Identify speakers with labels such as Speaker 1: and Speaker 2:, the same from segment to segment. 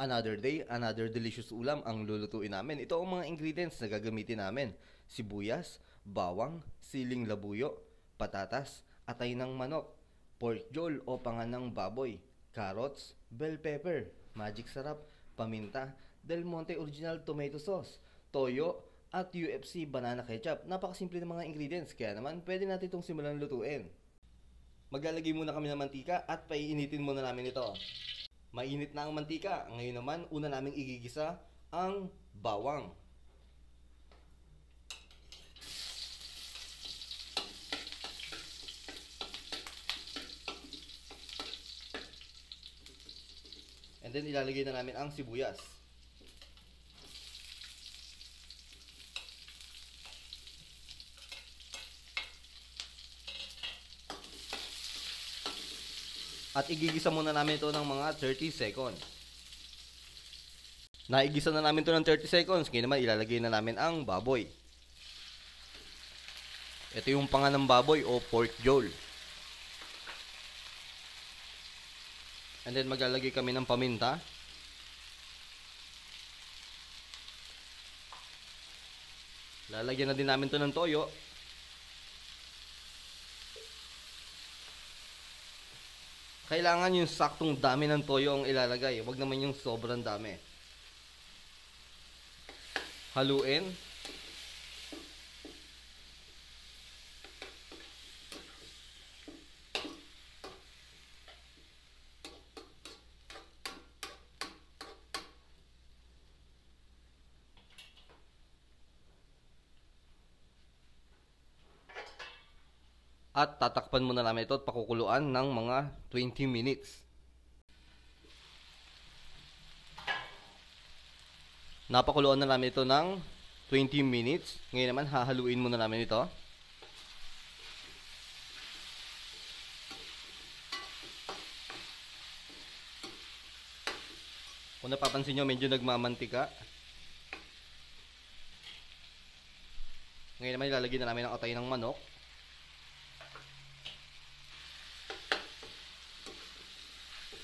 Speaker 1: Another day, another delicious ulam ang lulutuin namin. Ito ang mga ingredients na gagamitin namin. Sibuyas, bawang, siling labuyo, patatas, atay ng manok, pork jol o panganang baboy, carrots, bell pepper, magic sarap, paminta, Del Monte Original Tomato Sauce, toyo, at UFC banana ketchup. Napakasimple ng mga ingredients, kaya naman pwede natin itong simulan lutuin. Maglalagay muna kami ng mantika at paiinitin muna namin ito. Mainit na ang mantika. Ngayon naman, una naming igigisa ang bawang. And then ilalagay na namin ang sibuyas. At igigisa muna namin ito ng mga 30 seconds. Naigisa na namin ito ng 30 seconds. Ngayon naman ilalagay na namin ang baboy. Ito yung panga ng baboy o pork jol. And then maglalagay kami ng paminta. Lalagyan na din namin ito ng toyo. Kailangan yung saktong dami ng toyo ang ilalagay. Huwag naman yung sobrang dami. Haluin. At tatakpan muna namin ito at pakukuluan ng mga 20 minutes. Napakuluan na namin ito ng 20 minutes. Ngayon naman hahaluin muna namin ito. Kung napapansin nyo, medyo nagmamantika. Ngayon naman ilalagay na namin ang atay ng manok.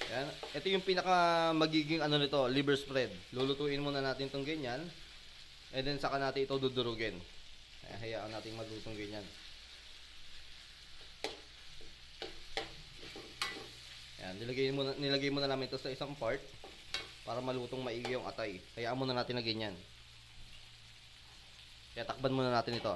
Speaker 1: Yan. Ito yung pinaka magiging ano nito, liver spread. Lulutuin muna natin tong ganyan. And then saka natin ito dudurugin. Hayaan natin maglutong ganyan. Yan, nilagay muna nilagay muna namin ito sa isang part para malutong maigi yung atay. Hayaan muna natin na ganyan. Kaya takban muna natin ito.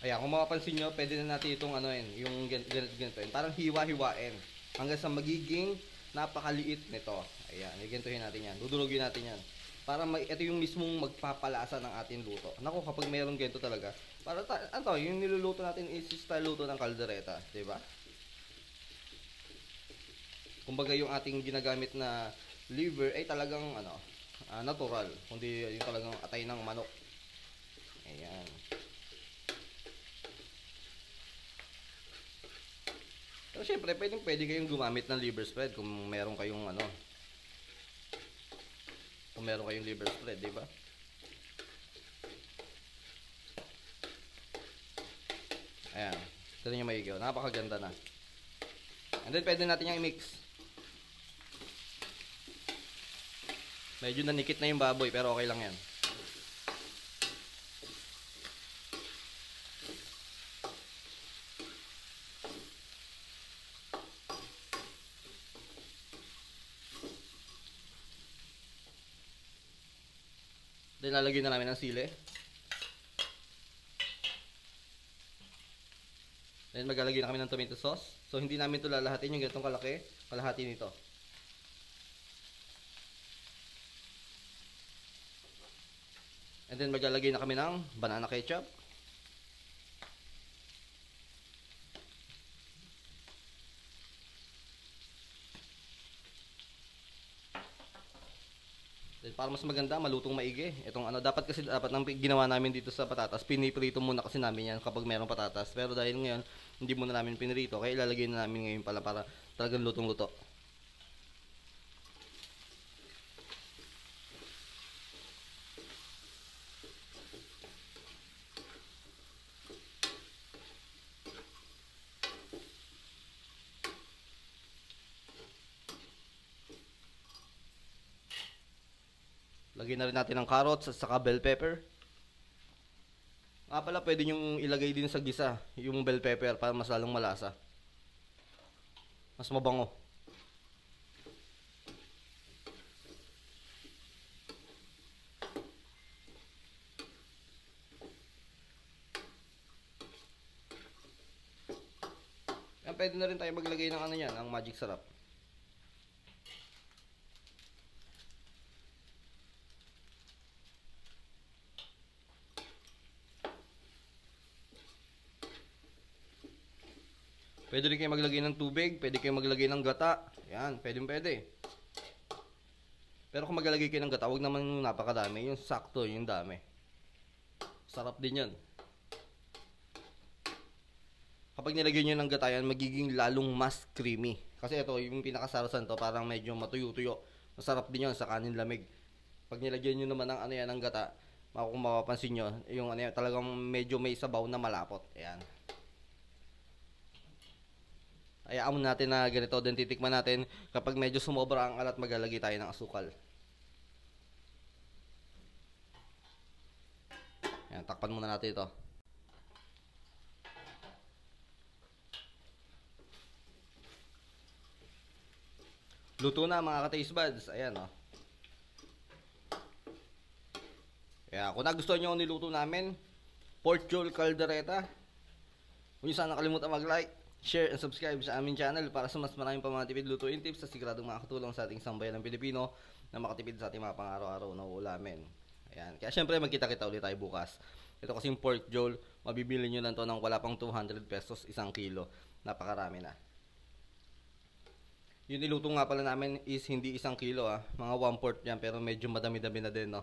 Speaker 1: Ayan, kung mapapansin nyo, pwede na natin itong ano yun, yung ganito, ganito yun. Parang hiwa-hiwain. Hanggang sa magiging napakaliit nito. Ayan, ganitohin natin yan. Dudurugin natin yan. Para may, ito yung mismong magpapalasa ng ating luto. Nako, kapag mayroong ganito talaga, para ta, ano, yung niluluto natin is style luto ng kaldereta, ba? Kumbaga yung ating ginagamit na liver ay talagang ano, uh, natural, kundi yung talagang atay ng manok. Ayan. So, syempre, pwedeng pwede kayong gumamit ng liver spread kung meron kayong ano. Kung meron kayong liver spread, di ba? Ayan. Ito yung maigaw. Napakaganda na. And then, pwede natin yung i-mix. Medyo nanikit na yung baboy, pero okay lang yan. Then lalagyan na namin ng sili. Then maglalagay na kami ng tomato sauce. So hindi namin ito lalahatin yung ganitong kalaki. Kalahati nito. And then maglalagay na kami ng banana ketchup. Then para mas maganda, malutong maigi. Itong ano, dapat kasi dapat nang ginawa namin dito sa patatas, piniprito muna kasi namin yan kapag mayroong patatas. Pero dahil ngayon, hindi muna namin pinirito, kaya ilalagay na namin ngayon pala para talagang lutong-luto. Lagyan na rin natin ng carrots at saka bell pepper. Nga pala, pwede nyo ilagay din sa gisa yung bell pepper para mas lalong malasa. Mas mabango. Yan, pwede na rin tayo maglagay ng ano yan, ang magic sarap. Pwede rin kayo maglagay ng tubig, pwede kayo maglagay ng gata. Yan, pwede pwede. Pero kung maglalagay kayo ng gata, huwag naman napakadami. Yung sakto, yung dami. Sarap din yan. Kapag nilagay nyo ng gata yan, magiging lalong mas creamy. Kasi ito, yung pinakasarasan to, parang medyo matuyo-tuyo. Masarap din yun sa kanin lamig. Pag nilagyan nyo naman ng ano yan, ng gata, kung mapapansin nyo, yung ano yan, talagang medyo may sabaw na malapot. Ayan. Hayaan mo natin na ganito din titikman natin kapag medyo sumobra ang alat maglalagay tayo ng asukal. Yan, takpan muna natin ito. Luto na mga ka-taste buds. Ayan oh. Kaya kung nagustuhan nyo ang niluto namin, pork jol caldereta, huwag nyo sana nakalimutan mag-like, share, and subscribe sa aming channel para sa mas maraming pa mga tipid lutuin tips sa siguradong makakatulong sa ating sambayan ng Pilipino na makatipid sa ating mga pang-araw-araw na ulamin. Ayan. Kaya syempre magkita-kita ulit tayo bukas. Ito kasing pork jol, mabibili nyo lang to ng wala pang 200 pesos isang kilo. Napakarami na. Yung niluto nga pala namin is hindi isang kilo ah. Mga 1 port yan pero medyo madami-dami na din no.